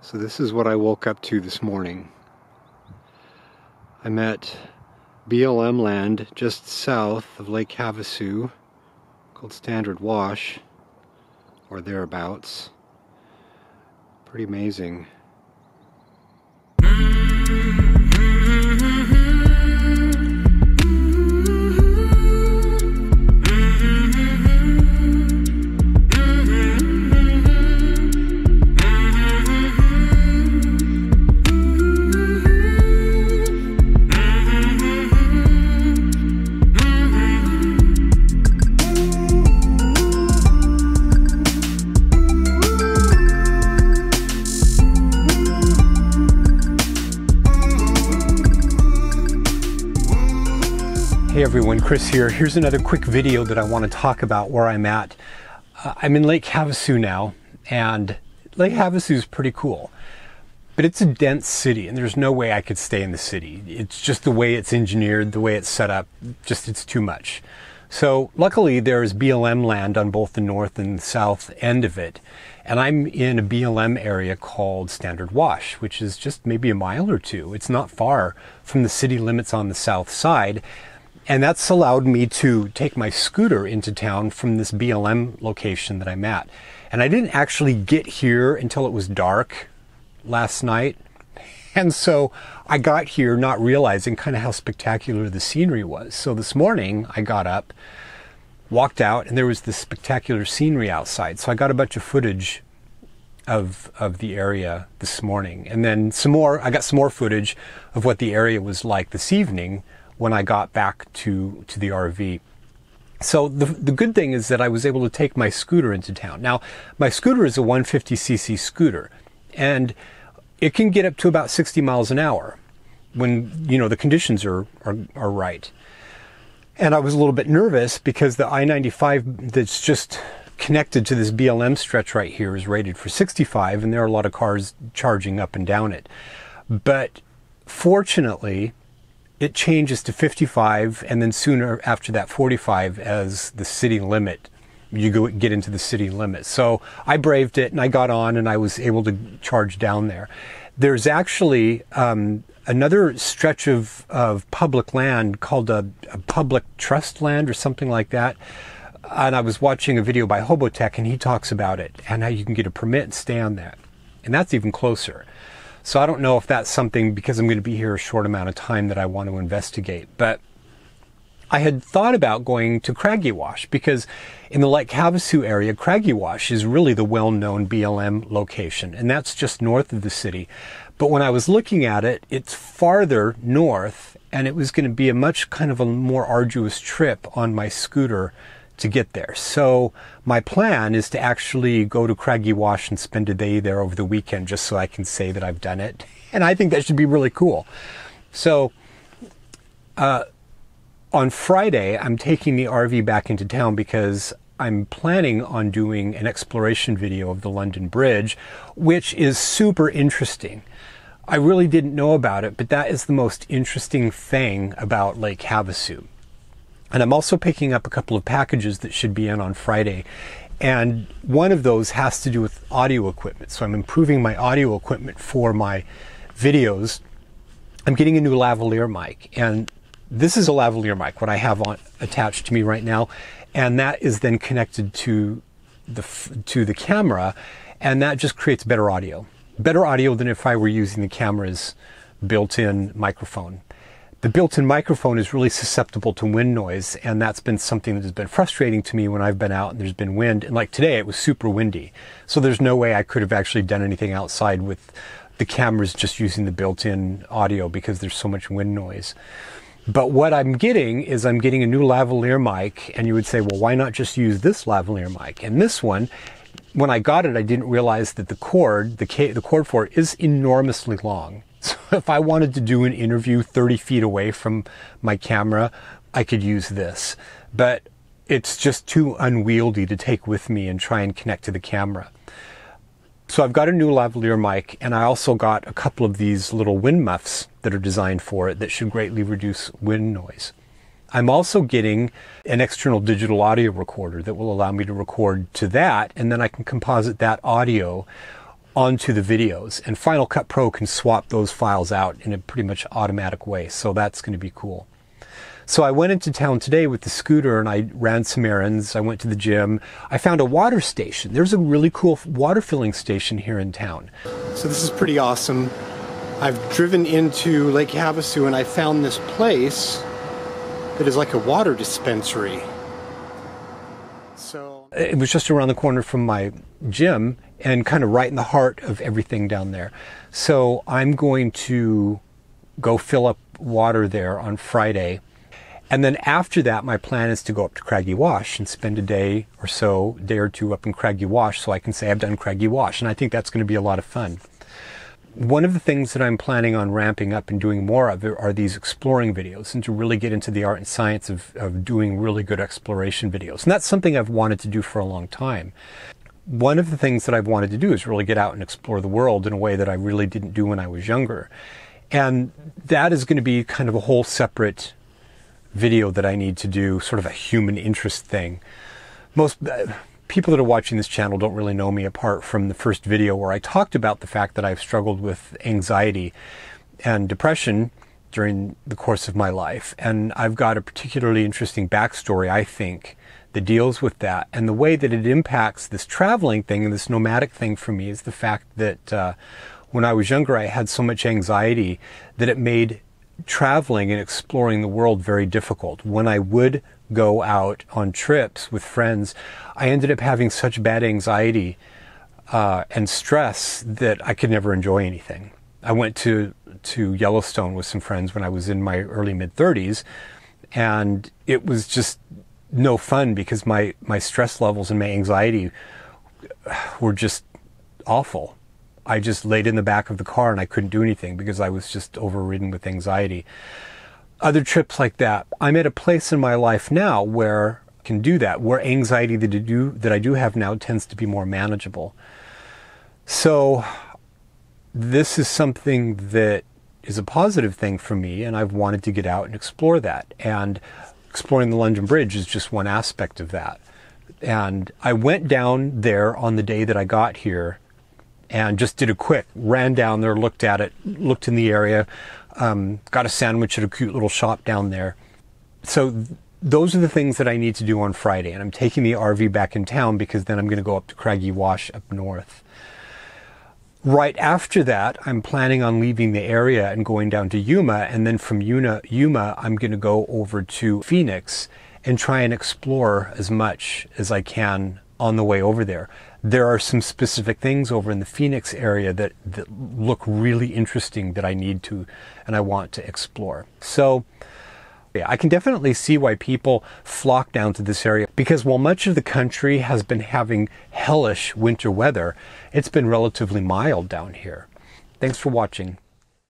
So this is what I woke up to this morning. I'm at BLM land just south of Lake Havasu called Standard Wash or thereabouts. Pretty amazing. Hey everyone, Chris here. Here's another quick video that I want to talk about where I'm at. Uh, I'm in Lake Havasu now, and Lake Havasu is pretty cool. But it's a dense city, and there's no way I could stay in the city. It's just the way it's engineered, the way it's set up, just it's too much. So luckily there's BLM land on both the north and south end of it. And I'm in a BLM area called Standard Wash, which is just maybe a mile or two. It's not far from the city limits on the south side. And that's allowed me to take my scooter into town from this BLM location that I'm at. And I didn't actually get here until it was dark last night. And so I got here not realizing kind of how spectacular the scenery was. So this morning I got up, walked out, and there was this spectacular scenery outside. So I got a bunch of footage of of the area this morning. And then some more I got some more footage of what the area was like this evening when I got back to, to the RV. So the, the good thing is that I was able to take my scooter into town. Now, my scooter is a 150cc scooter, and it can get up to about 60 miles an hour when, you know, the conditions are, are, are right. And I was a little bit nervous because the I-95 that's just connected to this BLM stretch right here is rated for 65, and there are a lot of cars charging up and down it. But fortunately, it changes to 55 and then sooner after that 45 as the city limit. You go get into the city limit. So i braved it and i got on and i was able to charge down there. There's actually um, another stretch of, of public land called a, a, public trust land or something like that. And i was watching a video by hobotech and he talks about it and how you can get a permit and stay on that. And that's even closer so I don't know if that's something because I'm going to be here a short amount of time that I want to investigate. But I had thought about going to Craggy Wash because in the Lake Havasu area, Craggy Wash is really the well-known BLM location, and that's just north of the city. But when I was looking at it, it's farther north, and it was going to be a much kind of a more arduous trip on my scooter to get there. So my plan is to actually go to Craggy Wash and spend a day there over the weekend just so I can say that I've done it. And I think that should be really cool. So uh, on Friday, I'm taking the RV back into town because I'm planning on doing an exploration video of the London Bridge, which is super interesting. I really didn't know about it, but that is the most interesting thing about Lake Havasu. And I'm also picking up a couple of packages that should be in on Friday. And one of those has to do with audio equipment. So I'm improving my audio equipment for my videos. I'm getting a new lavalier mic. And this is a lavalier mic, what I have on attached to me right now. And that is then connected to the, to the camera. And that just creates better audio. Better audio than if I were using the camera's built-in microphone the built-in microphone is really susceptible to wind noise and that's been something that has been frustrating to me when I've been out and there's been wind. And like today it was super windy so there's no way I could have actually done anything outside with the cameras just using the built-in audio because there's so much wind noise. But what I'm getting is I'm getting a new lavalier mic and you would say well why not just use this lavalier mic? And this one when I got it I didn't realize that the cord the, the cord for it is enormously long so if I wanted to do an interview 30 feet away from my camera, I could use this. But it's just too unwieldy to take with me and try and connect to the camera. So I've got a new lavalier mic and I also got a couple of these little wind muffs that are designed for it that should greatly reduce wind noise. I'm also getting an external digital audio recorder that will allow me to record to that and then I can composite that audio onto the videos. And Final Cut Pro can swap those files out in a pretty much automatic way. So that's going to be cool. So I went into town today with the scooter and I ran some errands. I went to the gym. I found a water station. There's a really cool water filling station here in town. So this is pretty awesome. I've driven into Lake Havasu and I found this place that is like a water dispensary. So it was just around the corner from my gym and kind of right in the heart of everything down there. So I'm going to go fill up water there on Friday and then after that, my plan is to go up to Craggy Wash and spend a day or so, day or two up in Craggy Wash so I can say I've done Craggy Wash. And I think that's going to be a lot of fun. One of the things that I'm planning on ramping up and doing more of are these exploring videos and to really get into the art and science of, of doing really good exploration videos. And that's something I've wanted to do for a long time. One of the things that I've wanted to do is really get out and explore the world in a way that I really didn't do when I was younger. And that is going to be kind of a whole separate video that I need to do, sort of a human interest thing. Most uh, people that are watching this channel don't really know me apart from the first video where I talked about the fact that I've struggled with anxiety and depression during the course of my life. And I've got a particularly interesting backstory, I think, that deals with that. And the way that it impacts this traveling thing and this nomadic thing for me is the fact that uh, when I was younger, I had so much anxiety that it made traveling and exploring the world very difficult. When I would go out on trips with friends, I ended up having such bad anxiety uh, and stress that I could never enjoy anything. I went to to Yellowstone with some friends when I was in my early mid 30s, and it was just no fun because my my stress levels and my anxiety were just awful. I just laid in the back of the car and I couldn't do anything because I was just overridden with anxiety. Other trips like that. I'm at a place in my life now where I can do that, where anxiety that I do that I do have now tends to be more manageable. So this is something that is a positive thing for me and I've wanted to get out and explore that. And exploring the London Bridge is just one aspect of that. And I went down there on the day that I got here and just did a quick ran down there, looked at it, looked in the area, um, got a sandwich at a cute little shop down there. So th- those are the things that I need to do on Friday, and I'm taking the RV back in town because then I'm going to go up to Craggy Wash up north. Right after that, I'm planning on leaving the area and going down to Yuma, and then from Yuma, Yuma I'm going to go over to Phoenix and try and explore as much as I can on the way over there there are some specific things over in the Phoenix area that, that look really interesting that I need to and I want to explore. So, I can definitely see why people flock down to this area because while much of the country has been having hellish winter weather, it's been relatively mild down here. Thanks for watching.